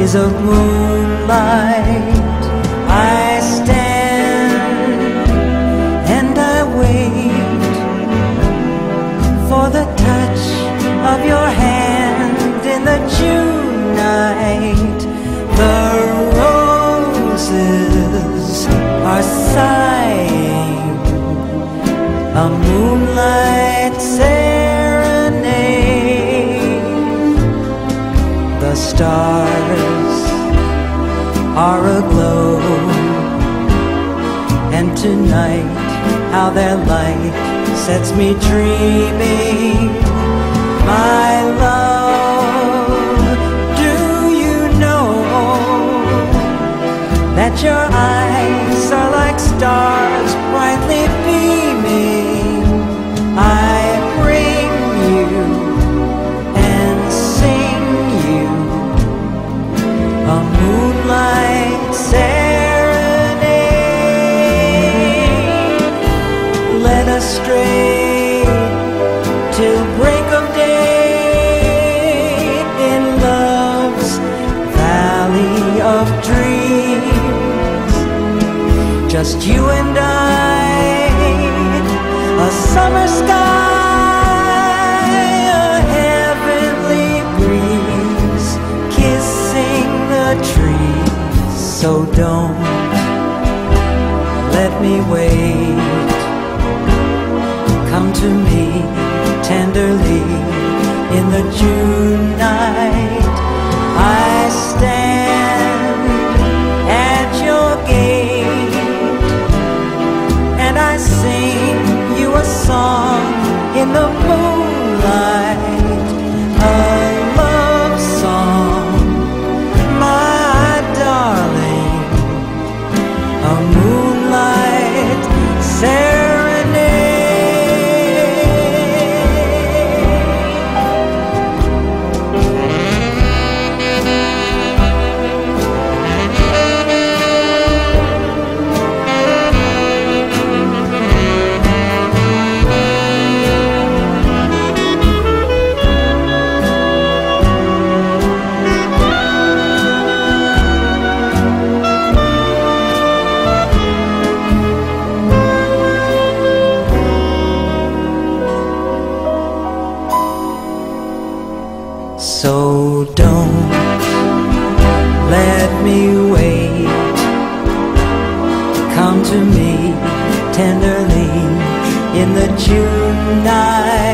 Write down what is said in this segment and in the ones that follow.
is a moonlight. tonight, how their light sets me dreaming. My love, do you know that your eyes are like stars? trees. So don't let me wait. Come to me tenderly in the June night. to me tenderly in the June night.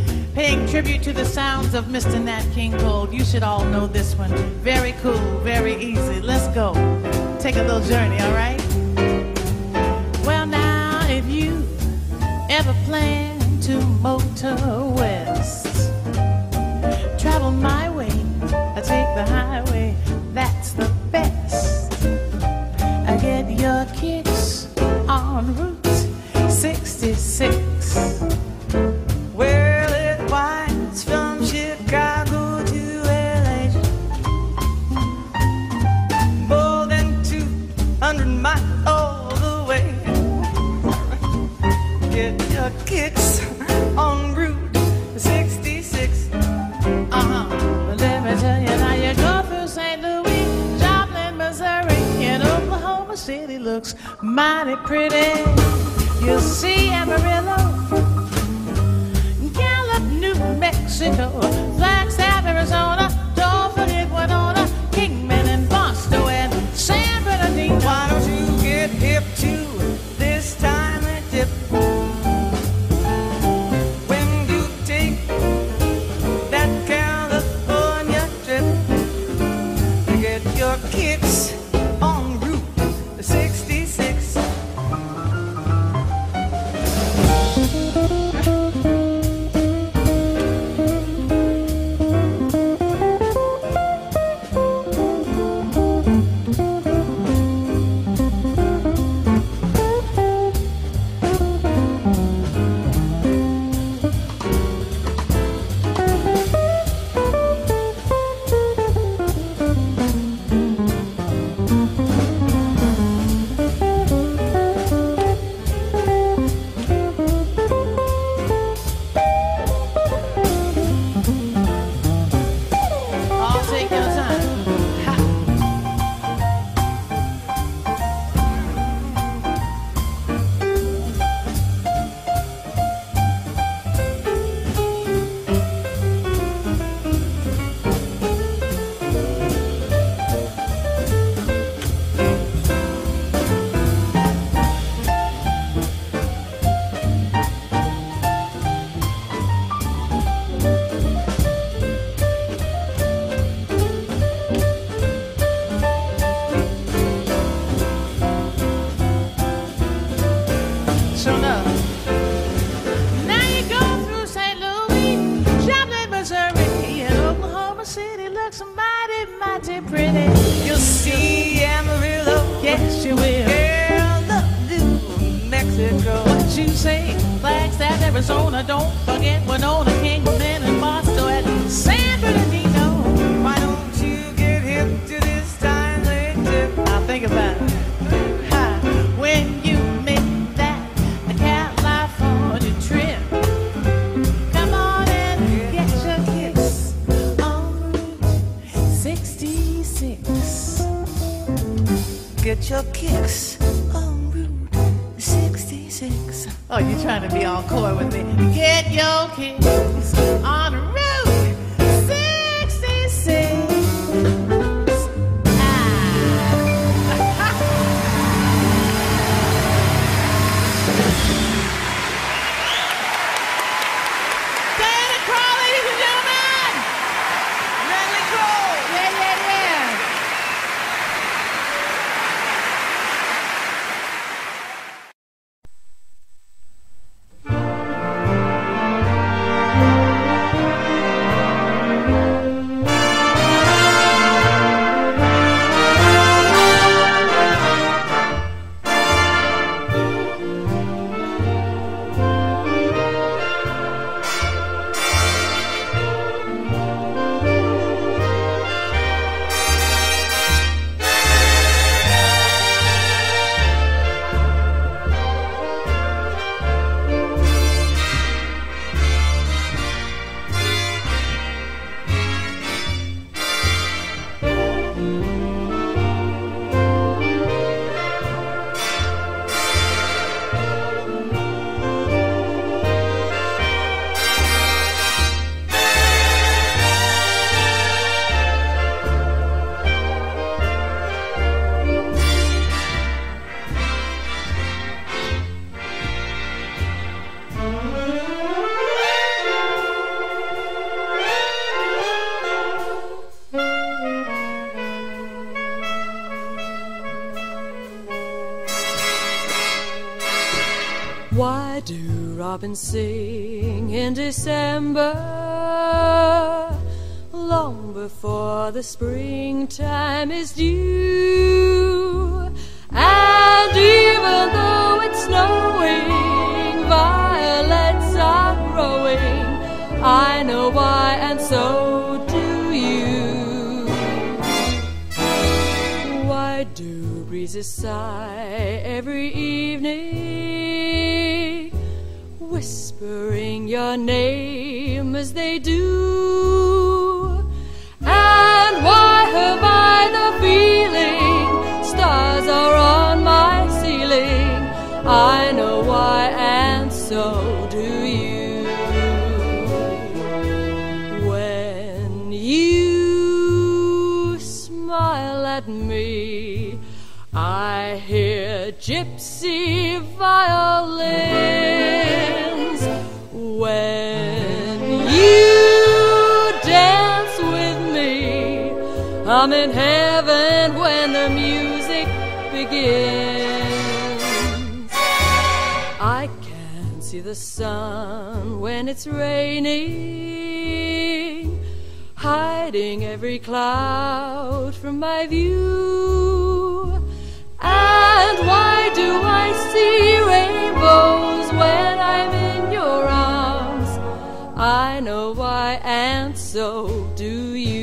paying tribute to the sounds of Mr. Nat King Cole. You should all know this one. Very cool, very easy. Let's go. Take a little journey, all right? Well, now, if you ever plan to motor west, travel my way, I take the highway. That's the best. I get your kicks on Route 66. Texas Arizona. Don't forget Winona. trying to be on court with me. Get your kids on Do sing in December? Long before the springtime is due. And even though it's snowing, violets are growing. I know why, and so do you. Why do breezes sigh every evening, whispering your name as they do? And why have I the feeling stars are on my ceiling? I know why, and so do you. When you smile at me, I hear gypsy violins. I'm in heaven when the music begins. I can see the sun when it's raining, hiding every cloud from my view. And why do I see rainbows when I'm in your arms? I know why, and so do you.